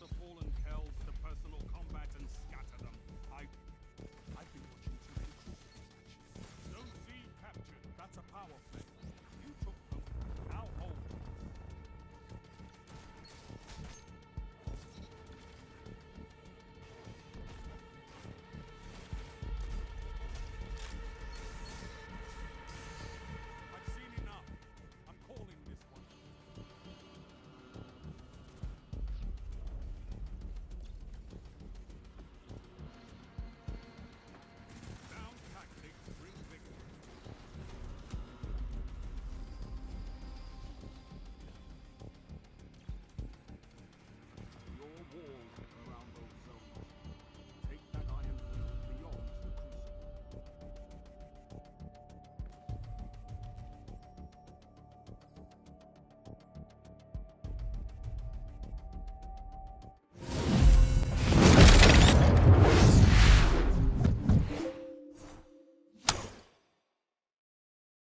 the fallen Kells to personal combat and